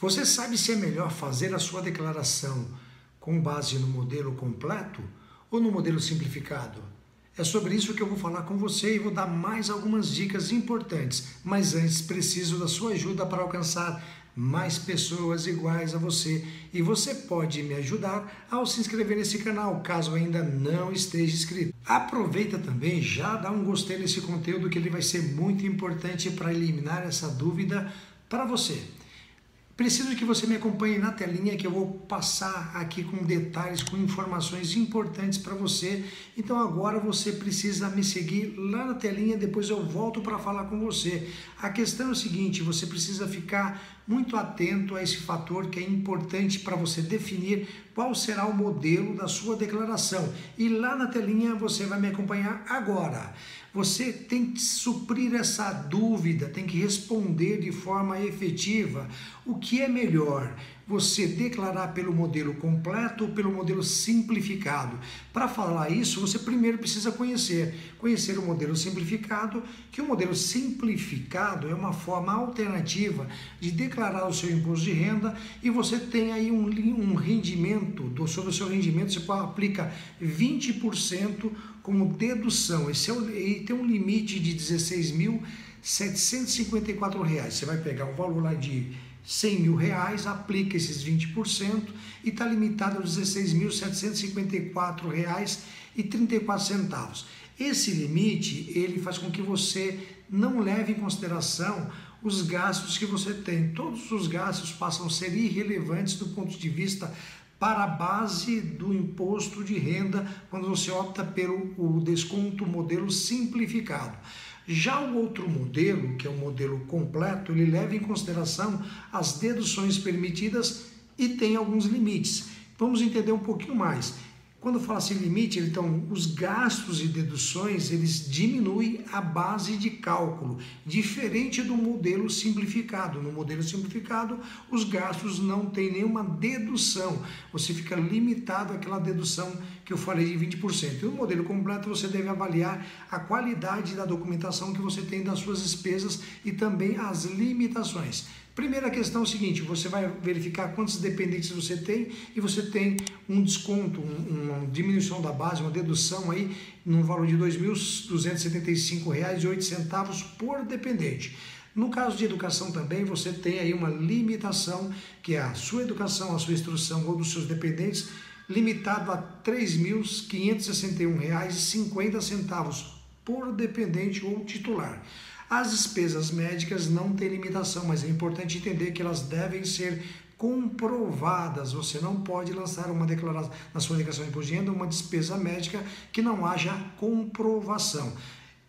Você sabe se é melhor fazer a sua declaração com base no modelo completo ou no modelo simplificado? É sobre isso que eu vou falar com você e vou dar mais algumas dicas importantes, mas antes preciso da sua ajuda para alcançar mais pessoas iguais a você e você pode me ajudar ao se inscrever nesse canal, caso ainda não esteja inscrito. Aproveita também, já dá um gostei nesse conteúdo que ele vai ser muito importante para eliminar essa dúvida para você. Preciso que você me acompanhe na telinha que eu vou passar aqui com detalhes, com informações importantes para você. Então agora você precisa me seguir lá na telinha, depois eu volto para falar com você. A questão é o seguinte, você precisa ficar muito atento a esse fator que é importante para você definir qual será o modelo da sua declaração. E lá na telinha você vai me acompanhar agora. Você tem que suprir essa dúvida, tem que responder de forma efetiva. O que é melhor? Você declarar pelo modelo completo ou pelo modelo simplificado? Para falar isso, você primeiro precisa conhecer. Conhecer o modelo simplificado, que o modelo simplificado é uma forma alternativa de declarar o seu imposto de renda e você tem aí um, um rendimento, do, sobre o seu rendimento, você aplica 20% como dedução. Esse é o, e tem um limite de R$ 16.754. Você vai pegar o valor lá de 100 mil reais, aplica esses 20% e está limitado a R$ 16.754,34. Esse limite ele faz com que você não leve em consideração os gastos que você tem. Todos os gastos passam a ser irrelevantes do ponto de vista para a base do imposto de renda quando você opta pelo desconto modelo simplificado. Já o outro modelo, que é o modelo completo, ele leva em consideração as deduções permitidas e tem alguns limites. Vamos entender um pouquinho mais. Quando fala assim limite, então os gastos e deduções eles diminuem a base de cálculo, diferente do modelo simplificado. No modelo simplificado, os gastos não têm nenhuma dedução. Você fica limitado àquela dedução que eu falei de 20%. E no modelo completo você deve avaliar a qualidade da documentação que você tem das suas despesas e também as limitações. Primeira questão é o seguinte: você vai verificar quantos dependentes você tem e você tem um desconto, uma diminuição da base, uma dedução aí no valor de R$ 2.275,08 por dependente. No caso de educação também, você tem aí uma limitação, que é a sua educação, a sua instrução ou dos seus dependentes, limitado a R$ 3.561,50 por dependente ou titular. As despesas médicas não têm limitação, mas é importante entender que elas devem ser comprovadas. Você não pode lançar uma declaração na sua declaração de imposto de renda uma despesa médica que não haja comprovação.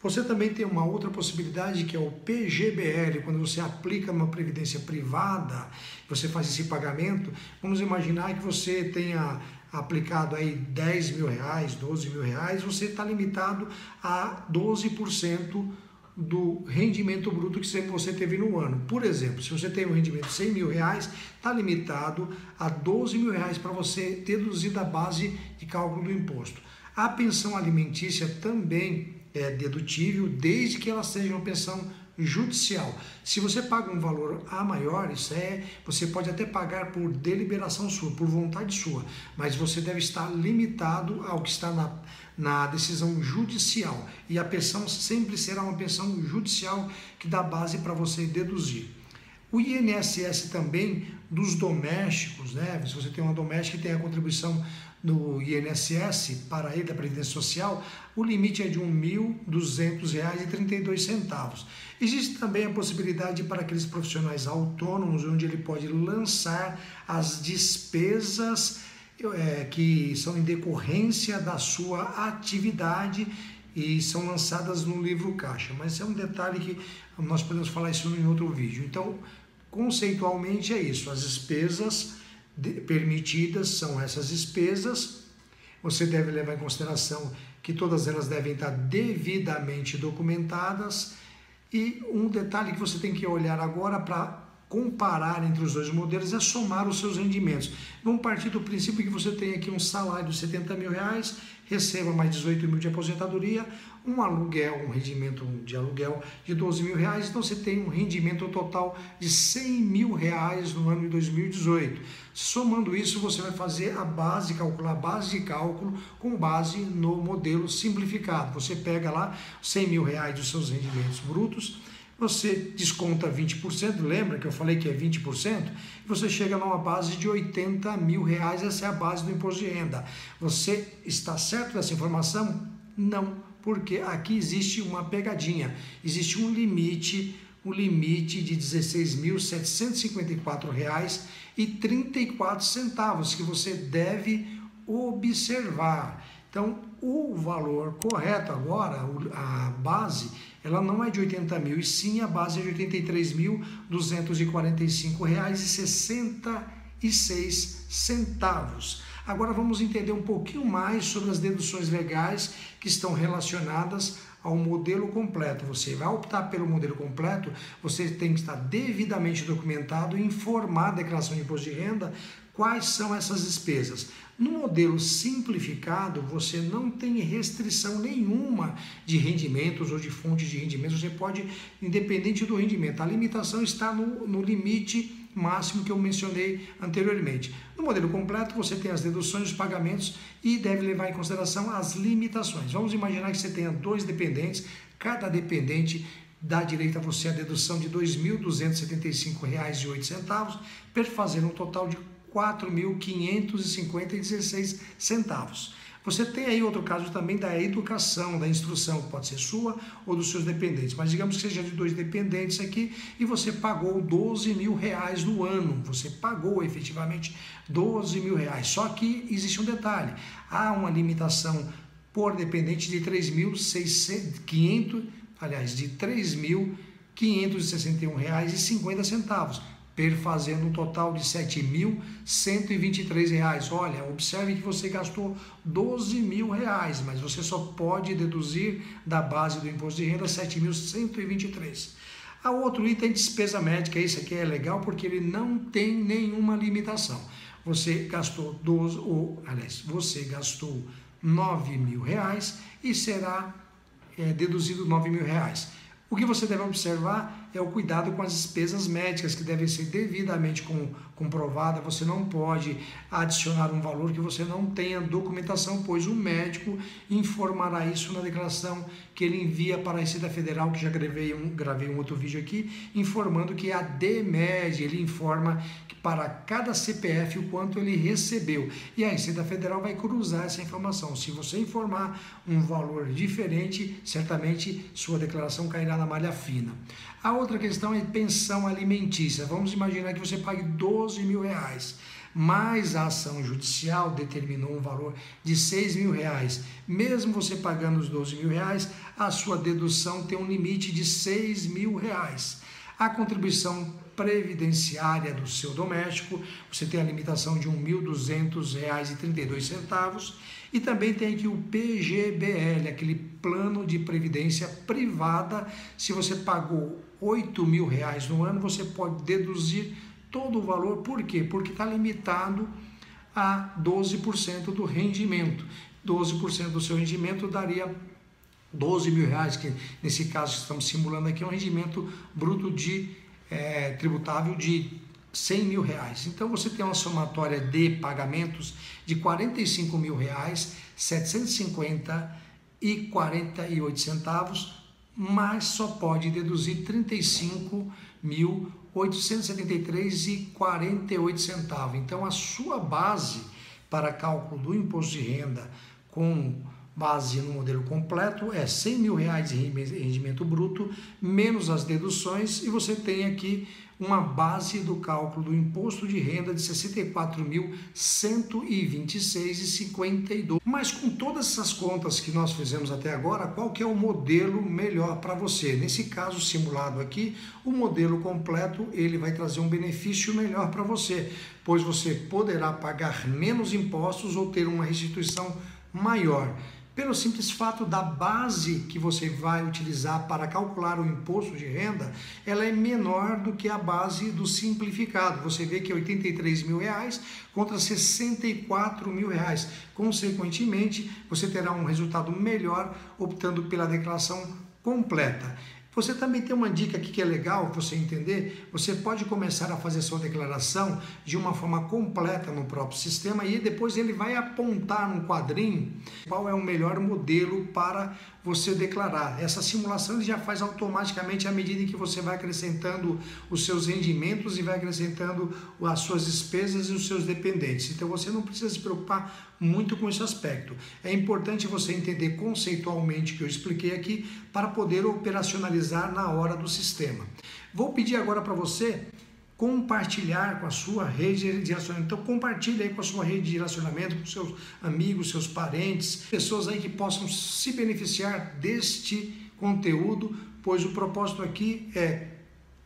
Você também tem uma outra possibilidade que é o PGBL, quando você aplica uma previdência privada, você faz esse pagamento. Vamos imaginar que você tenha aplicado aí 10 mil reais, 12 mil reais, você está limitado a 12% do rendimento bruto que você teve no ano. Por exemplo, se você tem um rendimento de 100 mil reais, está limitado a 12 mil reais para você deduzir a base de cálculo do imposto. A pensão alimentícia também é dedutível, desde que ela seja uma pensão judicial. Se você paga um valor a maior, isso é, você pode até pagar por deliberação sua, por vontade sua, mas você deve estar limitado ao que está na, na decisão judicial. E a pensão sempre será uma pensão judicial que dá base para você deduzir. O INSS também dos domésticos, né? Se você tem uma doméstica que tem a contribuição no INSS para ele da Previdência Social, o limite é de R$ 1.200,32. Existe também a possibilidade para aqueles profissionais autônomos, onde ele pode lançar as despesas é, que são em decorrência da sua atividade e são lançadas no livro caixa. Mas é um detalhe que nós podemos falar isso em outro vídeo. Então, conceitualmente é isso. As despesas permitidas são essas despesas. Você deve levar em consideração que todas elas devem estar devidamente documentadas. E um detalhe que você tem que olhar agora para comparar entre os dois modelos é somar os seus rendimentos. Vamos partir do princípio que você tem aqui um salário de 70 mil reais, receba mais 18 mil de aposentadoria, um aluguel, um rendimento de aluguel de 12 mil reais, então você tem um rendimento total de 100 mil reais no ano de 2018. Somando isso, você vai fazer a base, calcular a base de cálculo com base no modelo simplificado. Você pega lá 100 mil reais dos seus rendimentos brutos, você desconta 20%, lembra que eu falei que é 20%? E você chega numa base de 80 mil reais, essa é a base do imposto de renda. Você está certo dessa informação? Não, porque aqui existe uma pegadinha, existe um limite, um limite de R$ 16.754,34 que você deve observar. Então, o valor correto agora, a base, ela não é de 80 mil, e sim a base é de R$ 83.245,66. Agora vamos entender um pouquinho mais sobre as deduções legais que estão relacionadas ao modelo completo. Você vai optar pelo modelo completo, você tem que estar devidamente documentado e informar a declaração de imposto de renda quais são essas despesas. No modelo simplificado, você não tem restrição nenhuma de rendimentos ou de fontes de rendimentos. Você pode, independente do rendimento, a limitação está no, no limite máximo que eu mencionei anteriormente. No modelo completo, você tem as deduções, os pagamentos e deve levar em consideração as limitações. Vamos imaginar que você tenha dois dependentes, cada dependente dá direito a você a dedução de R$ 2.275,08, perfazendo um total de 4.550,16 centavos. Você tem aí outro caso também da educação, da instrução, pode ser sua ou dos seus dependentes, mas digamos que seja de dois dependentes aqui e você pagou 12 mil reais no ano, você pagou efetivamente 12 mil reais. Só que existe um detalhe, há uma limitação por dependente de 3.500, aliás, de R$ 3.561,50 perfazendo um total de R$ 7.123. Olha, observe que você gastou 12 mil reais, mas você só pode deduzir da base do imposto de renda R$ 7.123. A outro item, despesa médica, esse aqui é legal porque ele não tem nenhuma limitação. Você gastou 12, ou, aliás, você gastou 9 mil reais e será é, deduzido 9 mil reais. O que você deve observar é o cuidado com as despesas médicas, que devem ser devidamente comprovadas. Você não pode adicionar um valor que você não tenha documentação, pois o médico informará isso na declaração que ele envia para a Receita Federal, que já gravei um, gravei um outro vídeo aqui, informando que a DMED, ele informa para cada CPF o quanto ele recebeu. E a Receita Federal vai cruzar essa informação. Se você informar um valor diferente, certamente sua declaração cairá na malha fina. A outra questão é pensão alimentícia. Vamos imaginar que você pague 12 mil reais mas a ação judicial determinou um valor de 6 mil reais. Mesmo você pagando os 12 mil reais, a sua dedução tem um limite de 6 mil reais. A contribuição previdenciária do seu doméstico, você tem a limitação de R$ 1.200,32 e também tem aqui o PGBL, aquele plano de previdência privada. Se você pagou R$ mil reais no ano, você pode deduzir todo o valor. Por quê? Porque está limitado a 12% do rendimento. 12% do seu rendimento daria 12 mil reais, que nesse caso estamos simulando aqui é um rendimento bruto de é, tributável de 100 mil reais. Então você tem uma somatória de pagamentos de 45 mil reais, 750 e 48 centavos, mas só pode deduzir 35 mil 873 e 48 centavos. Então a sua base para cálculo do imposto de renda com base no modelo completo é 100 mil reais de rendimento bruto, menos as deduções, e você tem aqui uma base do cálculo do imposto de renda de R$ 64.126,52. Mas com todas essas contas que nós fizemos até agora, qual que é o modelo melhor para você? Nesse caso simulado aqui, o modelo completo ele vai trazer um benefício melhor para você, pois você poderá pagar menos impostos ou ter uma restituição maior pelo simples fato da base que você vai utilizar para calcular o imposto de renda, ela é menor do que a base do simplificado. Você vê que é 83 mil reais contra 64 mil reais. Consequentemente, você terá um resultado melhor optando pela declaração completa. Você também tem uma dica aqui que é legal você entender. Você pode começar a fazer sua declaração de uma forma completa no próprio sistema e depois ele vai apontar no quadrinho qual é o melhor modelo para você declarar. Essa simulação ele já faz automaticamente à medida que você vai acrescentando os seus rendimentos e vai acrescentando as suas despesas e os seus dependentes. Então você não precisa se preocupar muito com esse aspecto. É importante você entender conceitualmente que eu expliquei aqui para poder operacionalizar na hora do sistema. Vou pedir agora para você compartilhar com a sua rede de relacionamento. Então compartilhe aí com a sua rede de relacionamento, com seus amigos, seus parentes, pessoas aí que possam se beneficiar deste conteúdo, pois o propósito aqui é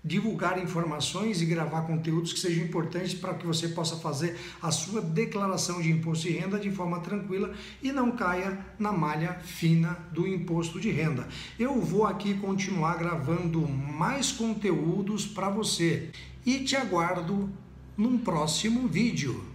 divulgar informações e gravar conteúdos que sejam importantes para que você possa fazer a sua declaração de imposto de renda de forma tranquila e não caia na malha fina do imposto de renda. Eu vou aqui continuar gravando mais conteúdos para você e te aguardo num próximo vídeo.